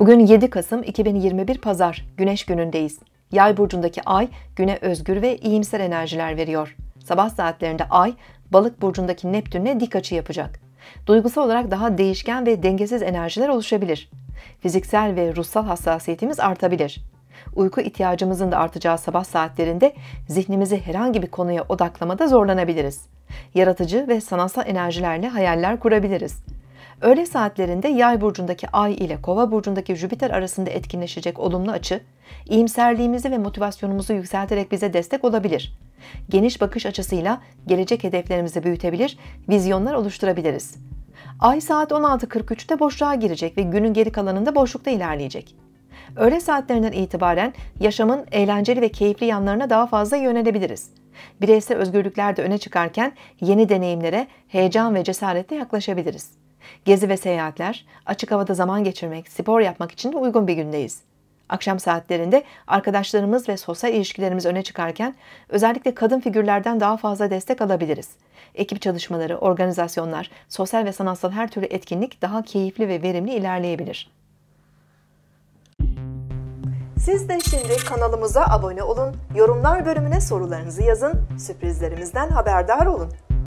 Bugün 7 Kasım 2021 Pazar, Güneş günündeyiz. Yay burcundaki ay güne özgür ve iyimser enerjiler veriyor. Sabah saatlerinde ay balık burcundaki Neptün'le dik açı yapacak. Duygusal olarak daha değişken ve dengesiz enerjiler oluşabilir. Fiziksel ve ruhsal hassasiyetimiz artabilir. Uyku ihtiyacımızın da artacağı sabah saatlerinde zihnimizi herhangi bir konuya odaklamada zorlanabiliriz. Yaratıcı ve sanatsal enerjilerle hayaller kurabiliriz. Öğle saatlerinde Yay burcundaki Ay ile Kova burcundaki Jüpiter arasında etkinleşecek olumlu açı, iyimserliğimizi ve motivasyonumuzu yükselterek bize destek olabilir. Geniş bakış açısıyla gelecek hedeflerimizi büyütebilir, vizyonlar oluşturabiliriz. Ay saat 16.43'te boşluğa girecek ve günün geri kalanında boşlukta ilerleyecek. Öğle saatlerinden itibaren yaşamın eğlenceli ve keyifli yanlarına daha fazla yönelebiliriz. Bireysel özgürlükler de öne çıkarken yeni deneyimlere heyecan ve cesaretle yaklaşabiliriz. Gezi ve seyahatler, açık havada zaman geçirmek, spor yapmak için de uygun bir gündeyiz. Akşam saatlerinde arkadaşlarımız ve sosyal ilişkilerimiz öne çıkarken özellikle kadın figürlerden daha fazla destek alabiliriz. Ekip çalışmaları, organizasyonlar, sosyal ve sanatsal her türlü etkinlik daha keyifli ve verimli ilerleyebilir. Siz de şimdi kanalımıza abone olun, yorumlar bölümüne sorularınızı yazın, sürprizlerimizden haberdar olun.